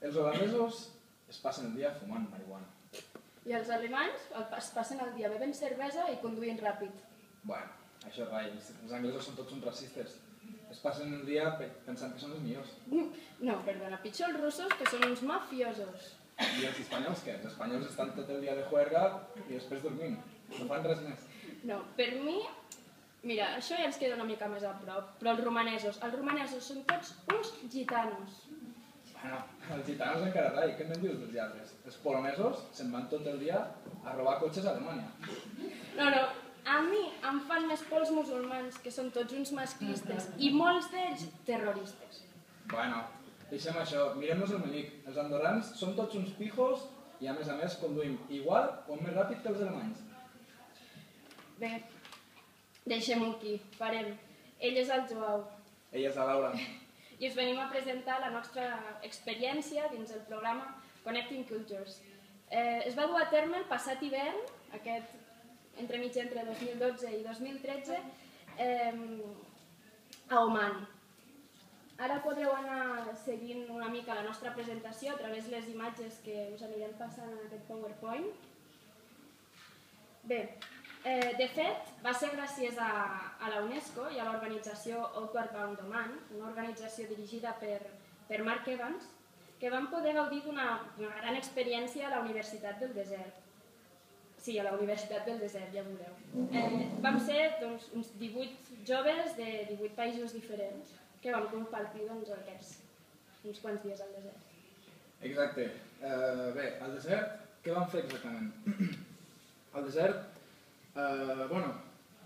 Els holandesos es passen el dia fumant marihuana. I els alemanys es passen el dia bevent cervesa i conduint ràpid. Bueno, això és rai, els anglesos són tots uns racistes. Es passen el dia pensant que són els millors. No, perdona, pitjor els russos, que són uns mafiosos. I els espanyols què? Els espanyols estan tot el dia de juerga i després dormint. No fan res més. No, per mi, mira, això ja ens queda una mica més a prop, però els romanesos, els romanesos són tots uns gitanos. Bueno, els gitanos encara rai, què me'n dius dels lladres? Els polonesos se'n van tot el dia a robar cotxes a Alemanya. No, no, a mi em fan més por els musulmans, que són tots uns masclistes, i molts d'ells terroristes. Bueno, deixem això, mirem-nos el melic. Els andorrans som tots uns pijos i a més a més conduïm igual o més ràpid que els alemanys. Bé, deixem-ho aquí, farem. Ell és el Joao. Ella és la Laura. i us venim a presentar la nostra experiència dins el programa Connecting Cultures. Eh, es va dur a terme el passat hivern, aquest entremig entre 2012 i 2013, eh, a Oman. Ara podreu anar seguint una mica la nostra presentació a través de les imatges que us anirem passant en aquest PowerPoint. Bé, Eh, de fet, va ser gràcies a, a la UNESCO i a l'organització Outward Bound Oman, una organització dirigida per, per Mark Evans, que vam poder gaudir d'una gran experiència a la Universitat del Desert. Sí, a la Universitat del Desert, ja veureu. Eh, vam ser doncs, uns 18 joves de 18 països diferents que vam compartir doncs, aquests uns quants dies al desert. Exacte. Eh, bé, al desert, què vam fer exactament? al desert Uh, bueno,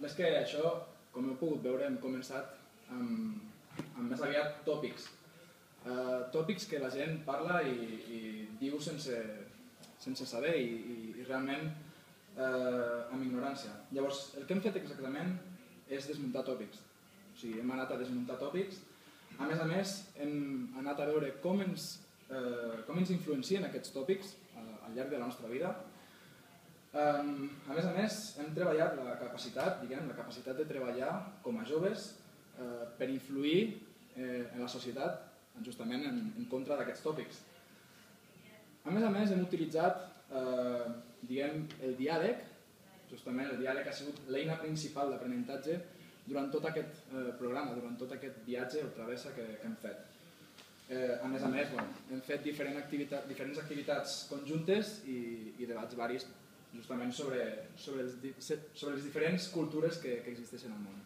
més que això, com heu pogut veure, hem començat amb, amb més aviat tòpics. Uh, tòpics que la gent parla i, i diu sense, sense saber i, i, i realment uh, amb ignorància. Llavors, el que hem fet exactament és desmuntar tòpics. O sigui, hem anat a desmuntar tòpics. A més a més, hem anat a veure com ens, uh, com ens influencien aquests tòpics uh, al llarg de la nostra vida Um, a més a més, hem treballat la capacitat, diguem, la capacitat de treballar com a joves eh, per influir eh, en la societat justament en, en contra d'aquests tòpics. A més a més, hem utilitzat eh, diguem, el diàleg, justament el diàleg ha sigut l'eina principal d'aprenentatge durant tot aquest eh, programa, durant tot aquest viatge o travessa que, que hem fet. Eh, a més a més, bueno, hem fet diferent activitat, diferents activitats conjuntes i, i debats varis justament sobre, sobre, els, sobre les diferents cultures que, que existeixen al món.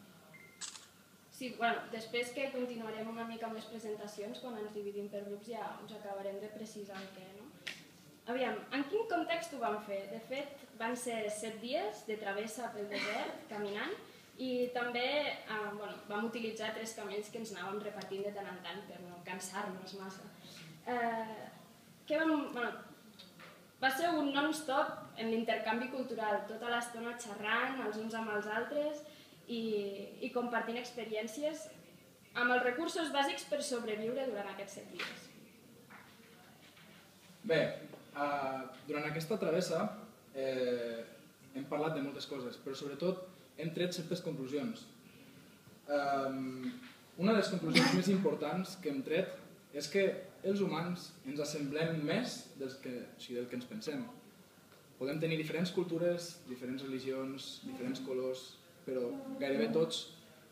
Sí, bueno, després que continuarem una mica amb les presentacions, quan ens dividim per grups ja us acabarem de precisar el què, no? Aviam, en quin context ho vam fer? De fet, van ser set dies de travessa pel desert, caminant, i també eh, bueno, vam utilitzar tres camells que ens anàvem repartint de tant en tant per no cansar-nos massa. Eh, què vam, bueno, va ser un non-stop en l'intercanvi cultural, tota l'estona xerrant els uns amb els altres i, i compartint experiències amb els recursos bàsics per sobreviure durant aquests set dies. Bé, uh, durant aquesta travessa eh, hem parlat de moltes coses, però sobretot hem tret certes conclusions. Um, una de les conclusions més importants que hem tret és que els humans ens assemblem més del que, o sigui, del que ens pensem. Podem tenir diferents cultures, diferents religions, diferents colors, però gairebé tots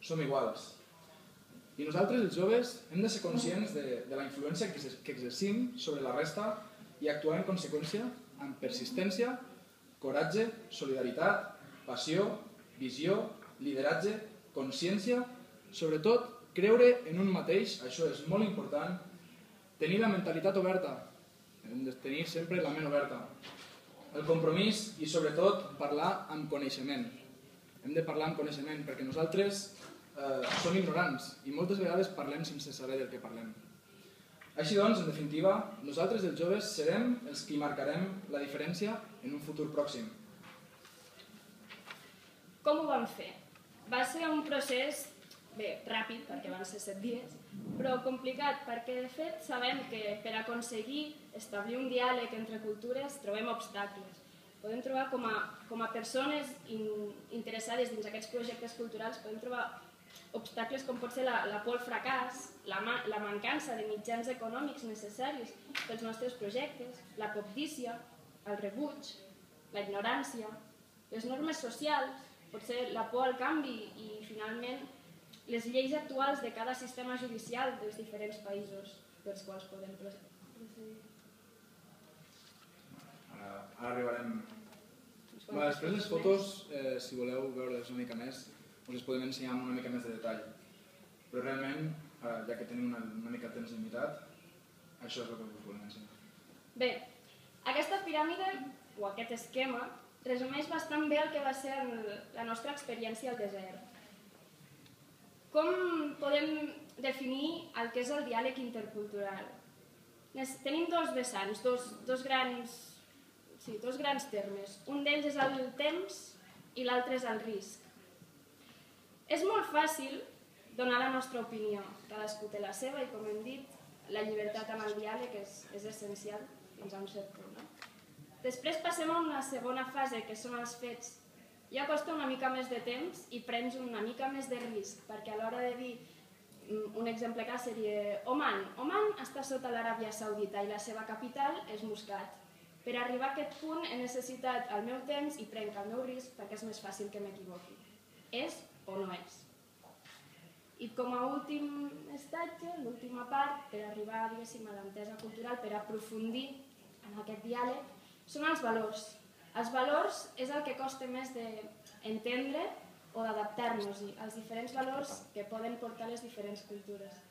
som iguals. I nosaltres, els joves, hem de ser conscients de, de la influència que, que exercim sobre la resta i actuar en conseqüència amb persistència, coratge, solidaritat, passió, visió, lideratge, consciència, sobretot creure en un mateix, això és molt important, tenir la mentalitat oberta, hem de tenir sempre la ment oberta, el compromís i sobretot parlar amb coneixement. Hem de parlar amb coneixement perquè nosaltres eh, som ignorants i moltes vegades parlem sense saber del que parlem. Així doncs, en definitiva, nosaltres els joves serem els qui marcarem la diferència en un futur pròxim. Com ho vam fer? Va ser un procés bé, ràpid, perquè van ser set dies, però complicat, perquè de fet sabem que per aconseguir establir un diàleg entre cultures trobem obstacles. podem trobar com a, com a persones in, interessades dins aquests projectes culturals, podem trobar obstacles com pot ser la, la por al fracàs, la, la mancança de mitjans econòmics necessaris pels nostres projectes, la cobdícia, el rebuig, la ignorància, les normes socials, potser la por al canvi i, finalment, les lleis actuals de cada sistema judicial dels diferents països pels quals podem procedir. Ara, ara arribarem... Bueno, després les fotos, eh, si voleu veure-les una mica més, us les podem ensenyar amb una mica més de detall. Però realment, eh, ja que tenim una, una mica de temps limitat, això és el que us volem ensenyar. Bé, aquesta piràmide, o aquest esquema, resumeix bastant bé el que va ser la nostra experiència al desert. Com podem definir el que és el diàleg intercultural? Tenim dos vessants, dos, dos, grans, sí, dos grans termes. Un d'ells és el temps i l'altre és el risc. És molt fàcil donar la nostra opinió, cadascú té la seva i com hem dit, la llibertat amb el diàleg és, és essencial fins a un cert punt. No? Després passem a una segona fase, que són els fets. Ja costa una mica més de temps i prens una mica més de risc, perquè a l'hora de dir mm, un exemple clar seria Oman. Oman està sota l'Aràbia Saudita i la seva capital és Muscat. Per arribar a aquest punt he necessitat el meu temps i prenc el meu risc perquè és més fàcil que m'equivoqui. És o no és. I com a últim estatge, l'última part, per arribar a l'entesa cultural, per aprofundir en aquest diàleg, són els valors. Els valors és el que costa més d'entendre o d'adaptar-nos-hi als diferents valors que poden portar les diferents cultures.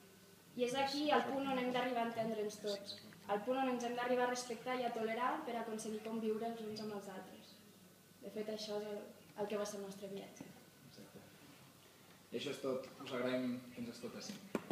I és aquí el punt on hem d'arribar a entendre'ns tots, el punt on ens hem d'arribar a respectar i a tolerar per aconseguir conviure els uns amb els altres. De fet, això és el, el que va ser el nostre viatge. I això és tot. Us agraïm que ens escoltessin.